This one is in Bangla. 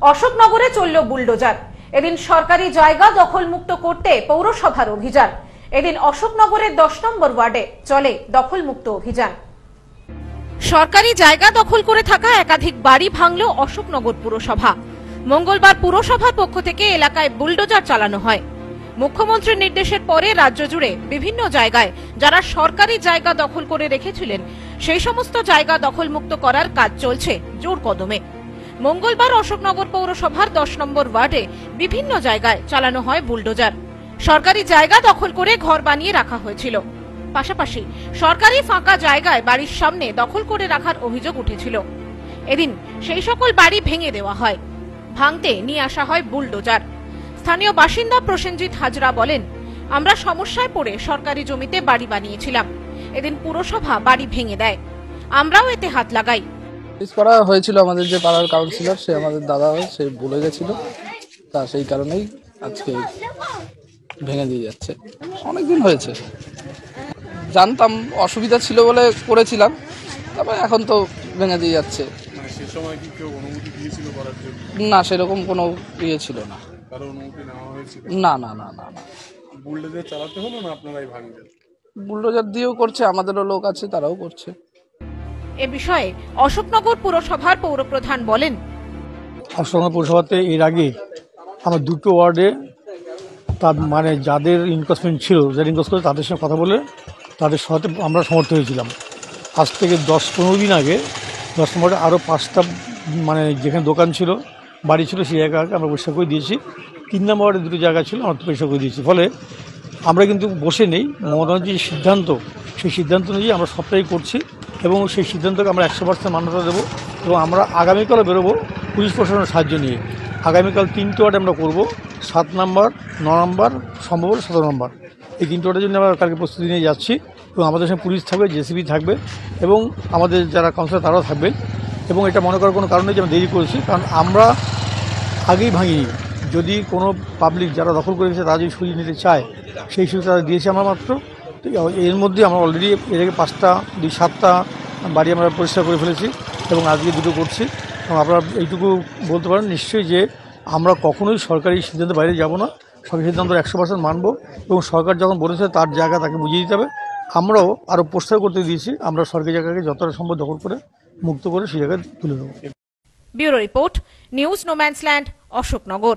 অশোকনগরে চলল বুলডোজার। এদিন সরকারি জায়গা দখলমুক্ত করতে পৌরসভার অভিযান। এদিন অশোকনগরের দশ নম্বর ওয়ার্ডে চলে দখলমুক্ত অভিযান। সরকারি জায়গা দখল করে থাকা একাধিক বাড়ি ভাঙল অশোকনগর পুরসভা। মঙ্গলবার পুরসভার পক্ষ থেকে এলাকায় বুলডোজার চালানো হয়। মুখ্যমন্ত্রীর নির্দেশের পরে রাজ্য জুড়ে বিভিন্ন জায়গায় যারা সরকারি জায়গা দখল করে রেখেছিলেন, সেই সমস্ত জায়গা দখলমুক্ত করার কাজ চলছে জোর কদমে। মঙ্গলবার অশোকনগর পৌরসভার দশ নম্বর ওয়ার্ডে বিভিন্ন জায়গায় চালানো হয় বুলডোজার। সরকারি জায়গা দখল করে ঘর বানিয়ে রাখা হয়েছিল। পাশাপাশি সরকারি ফাঁকা জায়গায় বাড়ির সামনে দখল করে রাখার অভিযোগ উঠেছিল। এদিন সেই সকল বাড়ি ভেঙে দেওয়া হয়। ভাঙতে নিয়ে আসা হয় বুলডোজার। স্থানীয় বাসিন্দা প্রসেনজিৎ হাজরা বলেন, আমরা সমস্যায় পড়ে সরকারি জমিতে বাড়ি বানিয়েছিলাম। এদিন পুরসভা বাড়ি ভেঙে দেয়। আমরাও এতে হাত লাগাই। নোটিস করা হয়েছিল আমাদের যে পাড়ার কাউন্সিলর সে আমাদের দাদা সে বলে গেছিল। তা সেই কারণেই আজকে ভেঙে দিয়ে যাচ্ছে। অনেক দিন হয়েছে। জানতাম অসুবিধা ছিল বলে করেছিলাম তারপরে এখন তো ভেঙে দিয়ে যাচ্ছে। মানে না সেরকম কোনো ইয়ে ছিল না। না না না না না। বুলডোজার চালাতে হলো না আপনারাই বুলডোজার দিয়েও করছে আমাদেরও লোক আছে তারাও করছে। এ বিষয়ে অশোকনগর পুরসভার পৌরপ্রধান বলেন অষ্টম পৌরসভাতে এর আগে আমার দুটো ওয়ার্ডে তার মানে যাদের ইনভেস্টমেন্ট ছিল যারা ইনভেস্ট করে তাদের সঙ্গে কথা বলে তাদের সাথে আমরা সমর্থ হয়েছিলাম। আজ থেকে দশ পনেরো দিন আগে, দশ নম্বরে আরও পাঁচটা মানে যেখানে দোকান ছিল, বাড়ি ছিল সেই জায়গাকে আমরা পরিষ্কার করে দিয়েছি। তিন নম্বর ওয়ার্ডে দুটো জায়গা ছিল, আমরা পরিষ্কার করে দিয়েছি। ফলে আমরা কিন্তু বসে নেই। মমতা যে সিদ্ধান্ত, সেই সিদ্ধান্ত অনুযায়ী আমরা সবটাই করছি। এবং সেই সিদ্ধান্তকে আমরা একশো পার্সেন্ট মান্যতা দেবো এবং আমরা আগামীকালও বেরোবো পুলিশ প্রশাসনের সাহায্য নিয়ে। আগামীকাল তিনটে ওয়ার্ড আমরা করব। সাত নম্বর, ন নম্বর, সম্ভবত সতেরো নম্বর। এই তিনটে ওয়ার্ডের জন্য আমরা কালকে প্রস্তুতি নিয়ে যাচ্ছি এবং আমাদের সঙ্গে পুলিশ থাকবে, জেসিবি থাকবে এবং আমাদের যারা কাউন্সিলর তারাও থাকবে এবং এটা মনে করার কোনো কারণে যে আমরা দেরি করেছি, কারণ আমরা আগেই ভাঙিনি। যদি কোনো পাবলিক যারা দখল করে গেছে তারা যদি সুযোগ নিতে চায়, সেই সুযোগ তারা দিয়েছে আমরা মাত্র। তো এর মধ্যে আমরা অলরেডি এর আগে পাঁচটা, দুই সাতটা বাড়ি আমরা পরিষ্কার করে ফেলেছি এবং আজকে দুটো করছি। এবং আপনারা এইটুকু বলতে পারেন নিশ্চয়ই যে আমরা কখনোই সরকারি সিদ্ধান্তের বাইরে যাব না। সরকারি সিদ্ধান্ত একশো পার্সেন্ট মানবো এবং সরকার যখন বলেছে তার জায়গা তাকে বুঝিয়ে দিতে হবে। আমরাও আরও প্রস্তাব করতে দিয়েছি, আমরা সরকারি জায়গাকে যতটা সম্ভব দখল করে, মুক্ত করে সেই জায়গায় তুলে দেবো। Bureau report, news no man's land Ashoknagar.